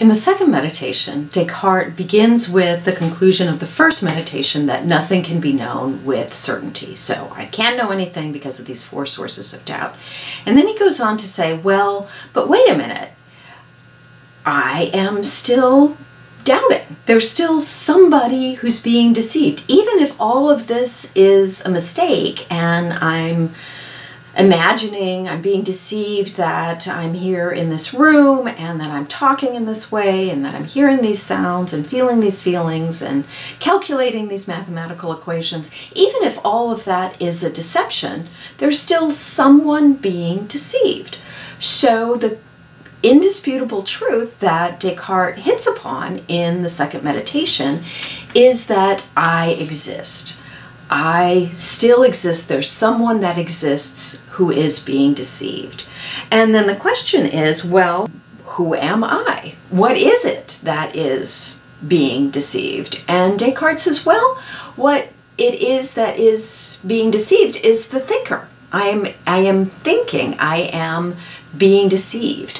In the second meditation, Descartes begins with the conclusion of the first meditation that nothing can be known with certainty. So I can't know anything because of these four sources of doubt. And then he goes on to say, well, but wait a minute. I am still doubting. There's still somebody who's being deceived. Even if all of this is a mistake and I'm imagining I'm being deceived that I'm here in this room and that I'm talking in this way and that I'm hearing these sounds and feeling these feelings and calculating these mathematical equations, even if all of that is a deception, there's still someone being deceived. So the indisputable truth that Descartes hits upon in the second meditation is that I exist. I still exist. There's someone that exists who is being deceived. And then the question is well, who am I? What is it that is being deceived? And Descartes says, well, what it is that is being deceived is the thinker. I am, I am thinking, I am being deceived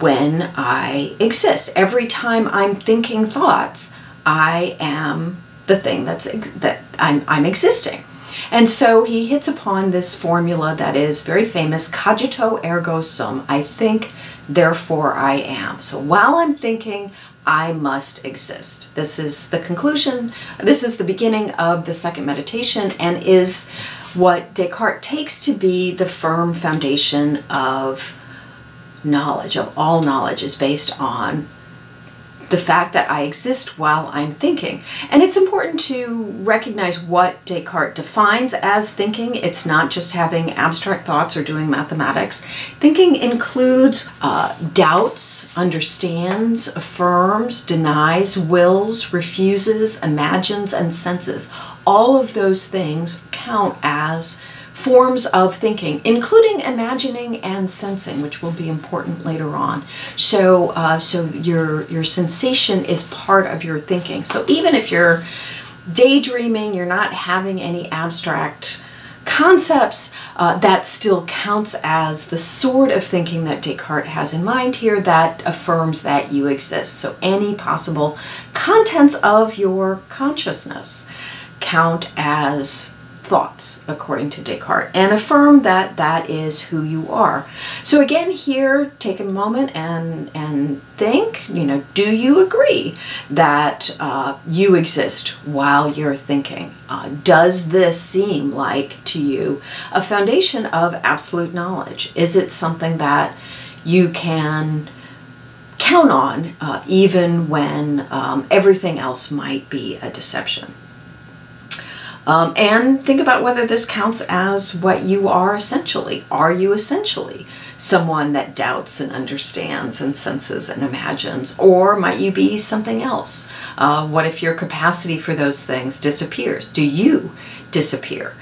when I exist. Every time I'm thinking thoughts, I am the thing that's that I'm, I'm existing. And so he hits upon this formula that is very famous cogito ergo sum. I think, therefore I am. So while I'm thinking, I must exist. This is the conclusion, this is the beginning of the second meditation, and is what Descartes takes to be the firm foundation of knowledge, of all knowledge, is based on the fact that I exist while I'm thinking. And it's important to recognize what Descartes defines as thinking. It's not just having abstract thoughts or doing mathematics. Thinking includes uh, doubts, understands, affirms, denies, wills, refuses, imagines, and senses. All of those things count as forms of thinking, including imagining and sensing, which will be important later on. So, uh, so your your sensation is part of your thinking. So even if you're daydreaming, you're not having any abstract concepts, uh, that still counts as the sort of thinking that Descartes has in mind here that affirms that you exist. So any possible contents of your consciousness count as thoughts, according to Descartes, and affirm that that is who you are. So again, here, take a moment and and think. You know, do you agree that uh, you exist while you're thinking? Uh, does this seem like to you a foundation of absolute knowledge? Is it something that you can count on uh, even when um, everything else might be a deception? Um, and think about whether this counts as what you are essentially. Are you essentially someone that doubts and understands and senses and imagines? Or might you be something else? Uh, what if your capacity for those things disappears? Do you disappear?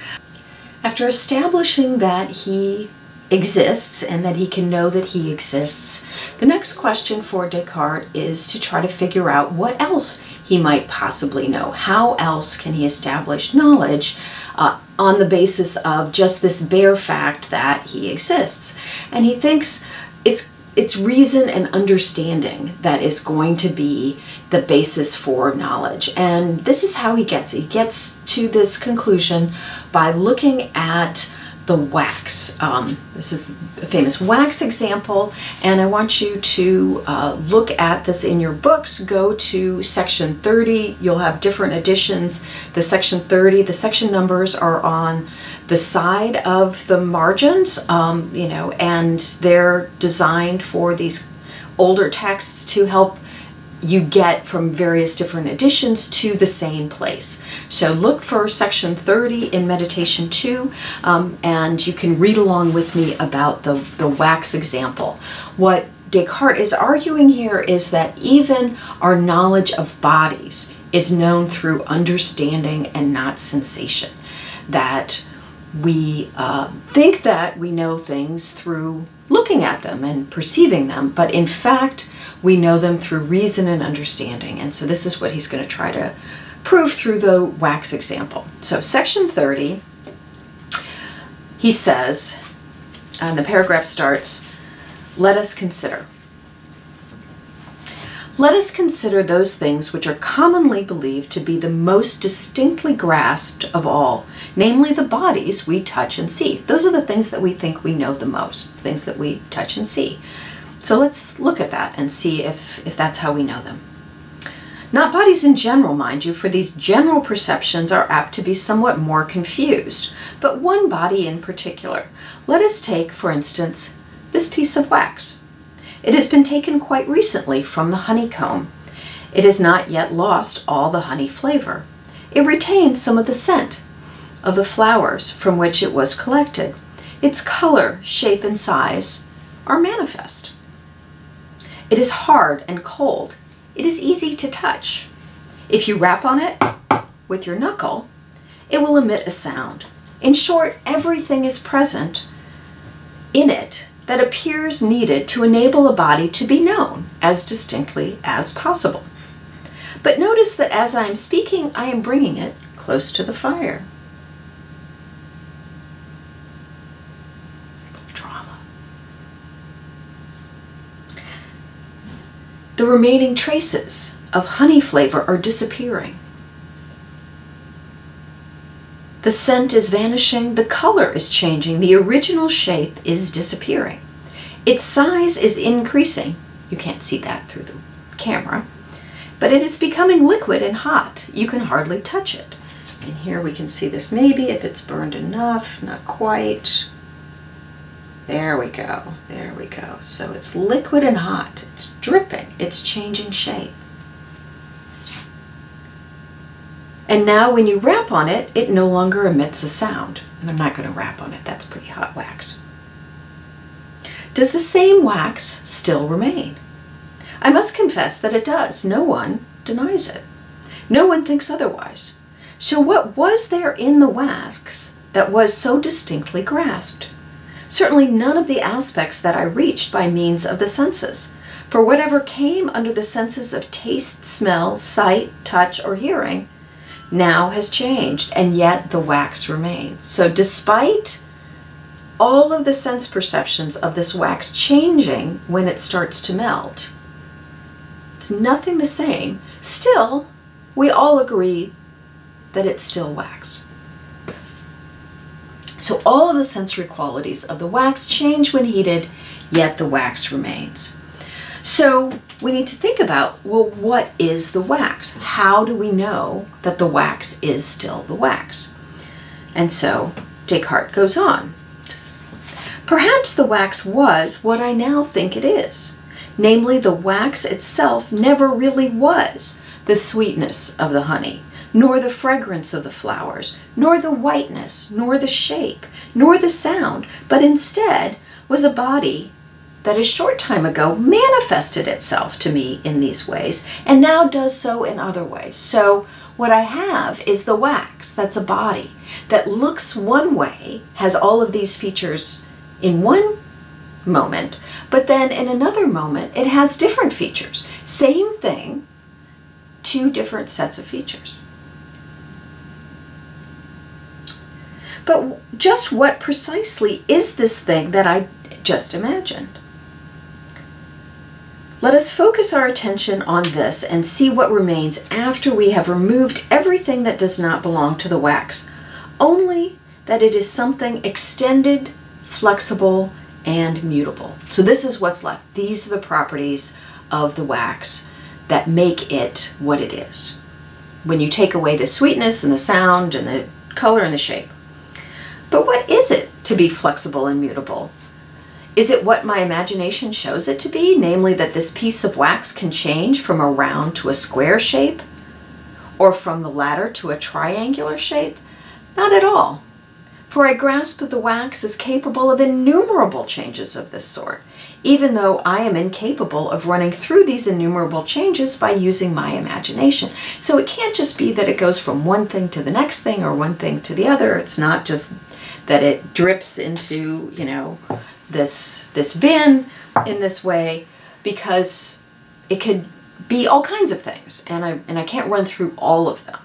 After establishing that he exists and that he can know that he exists, the next question for Descartes is to try to figure out what else he might possibly know. How else can he establish knowledge uh, on the basis of just this bare fact that he exists? And he thinks it's it's reason and understanding that is going to be the basis for knowledge. And this is how he gets it. He gets to this conclusion by looking at the wax. Um, this is a famous wax example, and I want you to uh, look at this in your books. Go to section 30. You'll have different editions. The section 30, the section numbers are on the side of the margins, um, you know, and they're designed for these older texts to help you get from various different editions to the same place. So look for section 30 in Meditation 2 um, and you can read along with me about the, the wax example. What Descartes is arguing here is that even our knowledge of bodies is known through understanding and not sensation. That we uh, think that we know things through looking at them and perceiving them, but in fact, we know them through reason and understanding. And so this is what he's going to try to prove through the wax example. So section 30, he says, and the paragraph starts, let us consider. Let us consider those things which are commonly believed to be the most distinctly grasped of all, namely the bodies we touch and see. Those are the things that we think we know the most, things that we touch and see. So let's look at that and see if, if that's how we know them. Not bodies in general, mind you, for these general perceptions are apt to be somewhat more confused, but one body in particular. Let us take, for instance, this piece of wax. It has been taken quite recently from the honeycomb. It has not yet lost all the honey flavor. It retains some of the scent of the flowers from which it was collected. Its color, shape, and size are manifest. It is hard and cold. It is easy to touch. If you rap on it with your knuckle, it will emit a sound. In short, everything is present in it that appears needed to enable a body to be known as distinctly as possible. But notice that as I am speaking, I am bringing it close to the fire. Drama. The remaining traces of honey flavor are disappearing. The scent is vanishing, the color is changing, the original shape is disappearing. Its size is increasing. You can't see that through the camera, but it is becoming liquid and hot. You can hardly touch it. And here we can see this maybe if it's burned enough, not quite. There we go, there we go. So it's liquid and hot, it's dripping, it's changing shape. And now when you rap on it, it no longer emits a sound. And I'm not going to rap on it, that's pretty hot wax. Does the same wax still remain? I must confess that it does. No one denies it. No one thinks otherwise. So what was there in the wax that was so distinctly grasped? Certainly none of the aspects that I reached by means of the senses. For whatever came under the senses of taste, smell, sight, touch, or hearing now has changed, and yet the wax remains. So, despite all of the sense perceptions of this wax changing when it starts to melt, it's nothing the same. Still, we all agree that it's still wax. So, all of the sensory qualities of the wax change when heated, yet the wax remains. So, we need to think about well, what is the wax? How do we know that the wax is still the wax? And so Descartes goes on. Perhaps the wax was what I now think it is. Namely, the wax itself never really was the sweetness of the honey, nor the fragrance of the flowers, nor the whiteness, nor the shape, nor the sound, but instead was a body that a short time ago manifested itself to me in these ways and now does so in other ways. So what I have is the wax, that's a body, that looks one way, has all of these features in one moment, but then in another moment it has different features. Same thing, two different sets of features. But just what precisely is this thing that I just imagined? Let us focus our attention on this and see what remains after we have removed everything that does not belong to the wax, only that it is something extended, flexible, and mutable. So this is what's left. These are the properties of the wax that make it what it is. When you take away the sweetness and the sound and the color and the shape. But what is it to be flexible and mutable? Is it what my imagination shows it to be, namely that this piece of wax can change from a round to a square shape? Or from the latter to a triangular shape? Not at all. For I grasp that the wax is capable of innumerable changes of this sort, even though I am incapable of running through these innumerable changes by using my imagination. So it can't just be that it goes from one thing to the next thing or one thing to the other. It's not just that it drips into, you know, this this bin in this way because it could be all kinds of things and I and I can't run through all of them.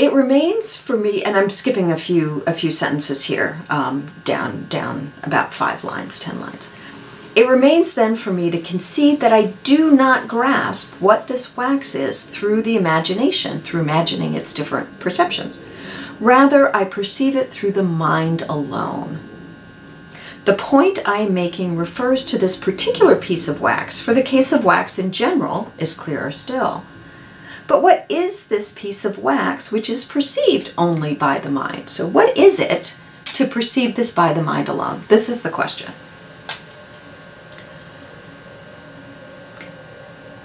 It remains for me, and I'm skipping a few a few sentences here, um, down down about five lines, ten lines. It remains then for me to concede that I do not grasp what this wax is through the imagination, through imagining its different perceptions. Rather, I perceive it through the mind alone. The point I am making refers to this particular piece of wax, for the case of wax in general is clearer still. But what is this piece of wax which is perceived only by the mind? So, what is it to perceive this by the mind alone? This is the question.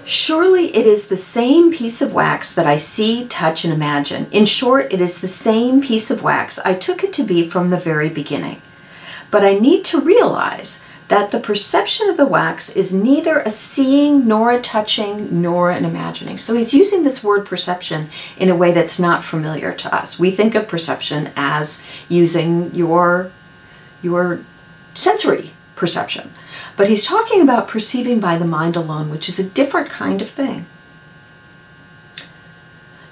Surely it is the same piece of wax that I see, touch, and imagine. In short, it is the same piece of wax I took it to be from the very beginning. But I need to realize that the perception of the wax is neither a seeing, nor a touching, nor an imagining. So he's using this word perception in a way that's not familiar to us. We think of perception as using your, your sensory perception. But he's talking about perceiving by the mind alone, which is a different kind of thing.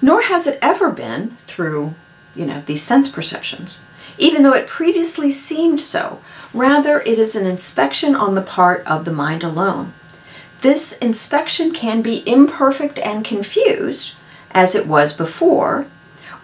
Nor has it ever been through, you know, these sense perceptions, even though it previously seemed so. Rather, it is an inspection on the part of the mind alone. This inspection can be imperfect and confused, as it was before,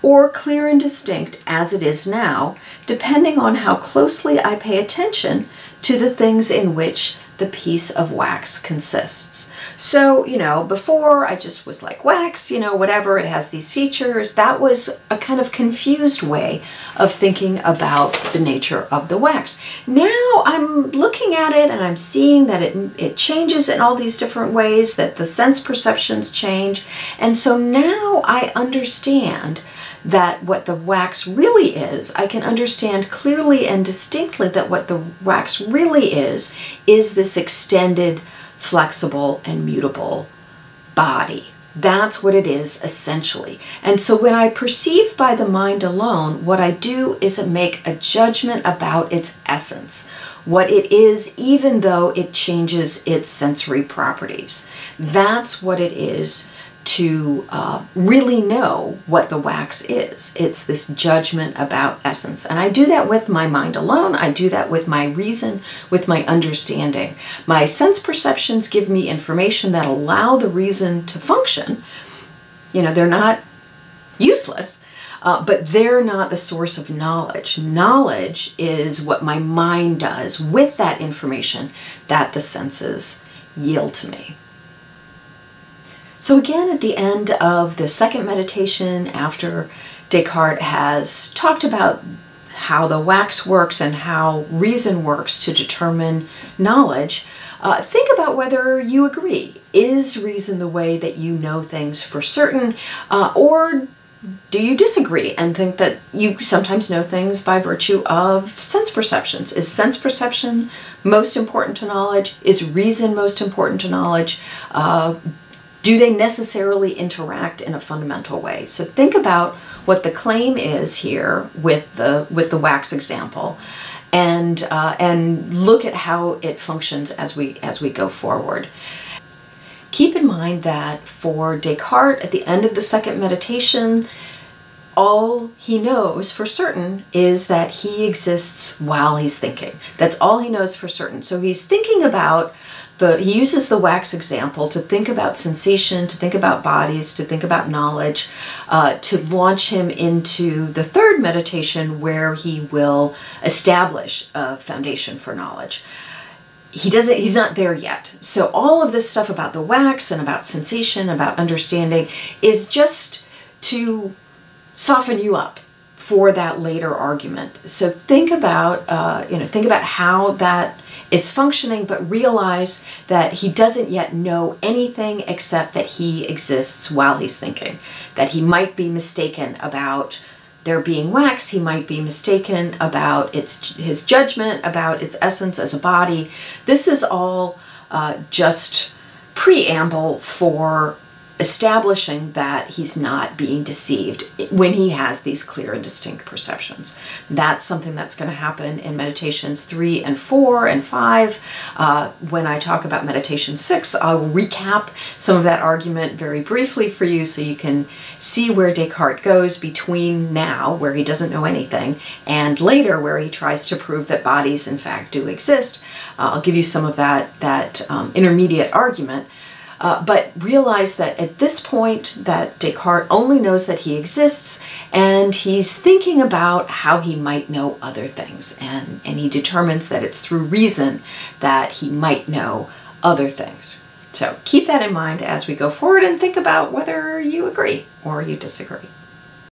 or clear and distinct, as it is now, depending on how closely I pay attention to the things in which the piece of wax consists. So, you know, before I just was like wax, you know, whatever, it has these features. That was a kind of confused way of thinking about the nature of the wax. Now I'm looking at it and I'm seeing that it, it changes in all these different ways, that the sense perceptions change. And so now I understand that what the wax really is, I can understand clearly and distinctly that what the wax really is, is this extended, flexible, and mutable body. That's what it is essentially. And so when I perceive by the mind alone, what I do is make a judgment about its essence, what it is, even though it changes its sensory properties. That's what it is to uh, really know what the wax is. It's this judgment about essence. And I do that with my mind alone. I do that with my reason, with my understanding. My sense perceptions give me information that allow the reason to function. You know, they're not useless. Uh, but they're not the source of knowledge. Knowledge is what my mind does with that information that the senses yield to me. So, again, at the end of the second meditation, after Descartes has talked about how the wax works and how reason works to determine knowledge, uh, think about whether you agree. Is reason the way that you know things for certain, uh, or do you disagree and think that you sometimes know things by virtue of sense perceptions? Is sense perception most important to knowledge? Is reason most important to knowledge? Uh, do they necessarily interact in a fundamental way? So think about what the claim is here with the with the wax example, and uh, and look at how it functions as we as we go forward. Keep in mind that for Descartes, at the end of the second meditation, all he knows for certain is that he exists while he's thinking. That's all he knows for certain. So he's thinking about the he uses the wax example to think about sensation, to think about bodies, to think about knowledge, uh, to launch him into the third meditation where he will establish a foundation for knowledge. He doesn't he's not there yet. So all of this stuff about the wax and about sensation, about understanding is just to soften you up for that later argument. So think about uh, you know think about how that is functioning, but realize that he doesn't yet know anything except that he exists while he's thinking. That he might be mistaken about there being wax, he might be mistaken about its his judgment about its essence as a body. This is all uh, just preamble for establishing that he's not being deceived when he has these clear and distinct perceptions. That's something that's going to happen in meditations three and four and five. Uh, when I talk about meditation six, I'll recap some of that argument very briefly for you so you can see where Descartes goes between now, where he doesn't know anything, and later, where he tries to prove that bodies in fact do exist. Uh, I'll give you some of that, that um, intermediate argument. Uh, but realize that at this point that Descartes only knows that he exists and he's thinking about how he might know other things and, and he determines that it's through reason that he might know other things. So keep that in mind as we go forward and think about whether you agree or you disagree.